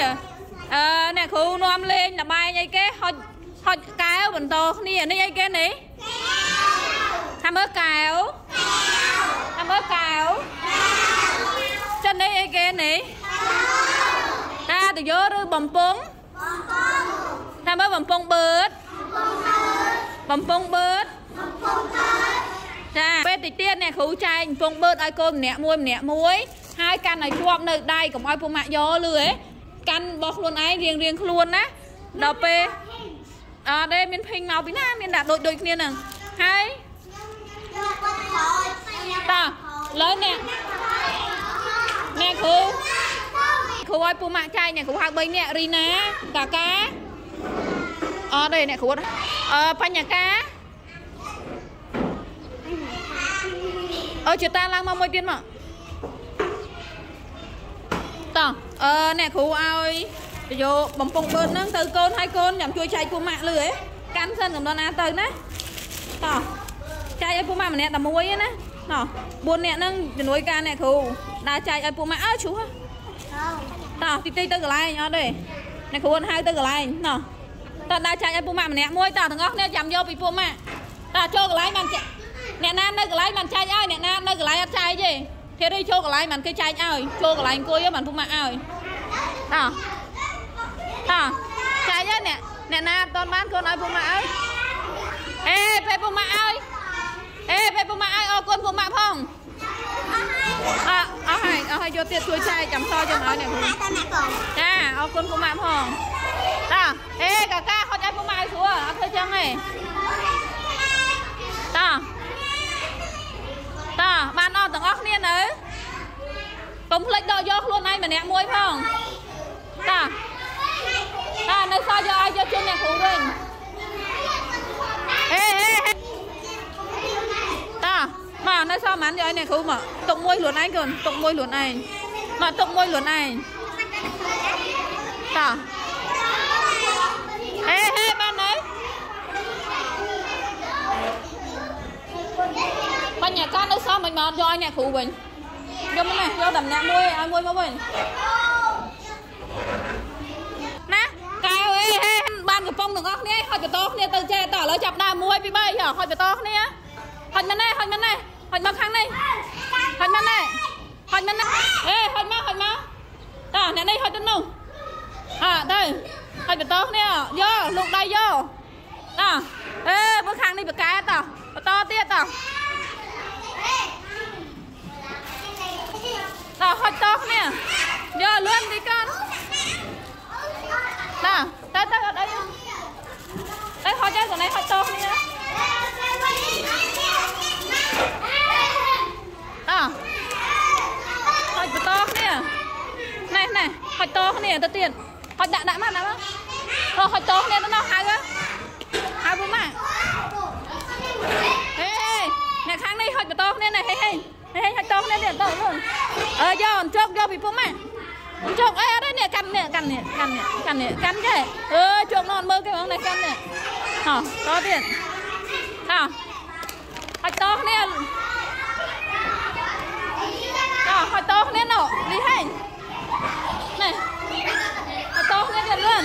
គ្នាអឺអ្នកគ្រូនាំលេងលបែងអីគេហុចហុចកែវបន្តគ្នានេះអីគេនេះថាមើលកែវថាមើលកែវចិននេះអីគេនេះតាតយោឬបំពង់ថាមើលបំពង់បឺតបំពង់បឺតចាពេលតិចទៀតអ្នកគ្រូចែកបំពង់បឺតឲ្យកូនម្នាក់មួយម្នាក់មួយហើយកាន់ឲ្យជាប់នៅដៃកុំឲ្យពុកម៉ាក់យកលឺហ៎ កាន់របស់ខ្លួនឯងរៀងរៀងខ្លួនណាដល់ពេលអត់ទេមានភេងមកពីណាមានដាក់ដូចដូចគ្នាហ្នឹងហើយតើលើអ្នកអ្នកគ្រូគ្រូឲ្យពូម៉ាក់ចែកអ្នកគ្រូហៅ3នាក់រីណាកាកាអត់ទេអ្នកគ្រូអឺបញ្ញាកាអើជាតាឡើងមកមួយទៀតមកតោះ អឺអ្នកគ្រូឲ្យទៅយកបំពង់បឺតហ្នឹងទៅកូនឲ្យកូនចាំជួយចែកពូម៉ាក់លឺហ៎កាន់សិនកំដរណាទៅណាតោះចែកឲ្យពូម៉ាក់ម្នាក់តែមួយណាណោះ4នាក់ហ្នឹងជំនួយការអ្នកគ្រូដើរចែកឲ្យពូម៉ាក់អើឈ្លោះតោះទីទីទៅកន្លែងអត់ទេអ្នកគ្រូហៅទៅកន្លែងណោះតើដើរចែកឲ្យពូម៉ាក់ម្នាក់មួយតើទាំងអស់គ្នាចាំយកពីពូម៉ាក់តើចូលកន្លែងបានអ្នកណានៅកន្លែងបានចែកឲ្យអ្នកណានៅកន្លែងអត់ចែកទេ គេរីចូលកន្លែងបានគេចែកឲ្យចូលកន្លែងអង្គុយបានពូម៉ាក់ឲ្យតោះតោះចែកហើយអ្នកអ្នកណាអត់ទាន់បានកូនឲ្យពូម៉ាក់ឲ្យអេពេលពូម៉ាក់ឲ្យអេពេលពូម៉ាក់ឲ្យអរគុណពូម៉ាក់ផងអត់អស់ហើយអស់ហើយយកទៀតជួយចែកចាំសល់យកមកឲ្យអ្នកគ្រូចាអរគុណពូម៉ាក់ផងតោះអេកាកាហត់ឲ្យពូម៉ាក់ឲ្យស្រួលអត់ធ្វើចឹងទេតោះតោះបានអត់ទាំងអស់គ្នានៅកុំ ភ្លេចដកយកខ្លួនឯងម្នាក់មួយផងតោះតើនៅសល់យកឲ្យយកជូនអ្នកគ្រូវិញហេហេតើមកនៅសល់មិនយកឲ្យអ្នកគ្រូមកទុកមួយខ្លួនឯងកូនទុកមួយខ្លួនឯងមកទុកមួយខ្លួនឯងតើហេហេបាននៅបញ្ញាការនៅសល់មិនមកយកឲ្យអ្នកគ្រូវិញយក មកណាយកតែម្នាក់មួយឲ្យមួយមកវិញណាកែវអីហេបានកំប៉ុងទាំងអស់គ្នាហុចបន្តគ្នាទៅចេះតឥឡូវចាប់ដើម1 2 3ហុចបន្តគ្នាហុចមិនណែហុចមិនណែហុចមកខាងនេះហុចមិនណែហុចមិនណែអេហុចមកហុចមកតើអ្នកនេះហុចទៅនោះអើទៅហុចបន្តគ្នាយកលោកដៃយកតើអេមើលខាងនេះបកែតបន្តទៀតត តហុចតគ្នាយកលឿនទីកូនតើទៅទៅអត់អីទៅហុចទៅកន្លែងហុចតគ្នាតើហុចបន្តគ្នាណែណែហុចតគ្នាទៅទៀតហុចដាក់ដាក់មកដាក់មកទៅហុចតគ្នាទៅនោះហៅហៅពុំមកហេអ្នកខាងនេះហុចបន្តគ្នាណែហេហេ ហេហុចតគ្នាទៀតទៅលឿនអើយកអញ្ចុកយកពីពុំមកអញ្ចុកអីអត់ទេនេះកាន់នេះកាន់នេះកាន់នេះកាន់នេះកាន់ចេះអើជុកនន់មើលគេហ្មងនេះកាន់នេះហោះតទៀតហោះហុចតគ្នាហោះហុចតគ្នានោះនេះហេនេះហុចតគ្នាទៀតលឿន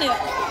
这里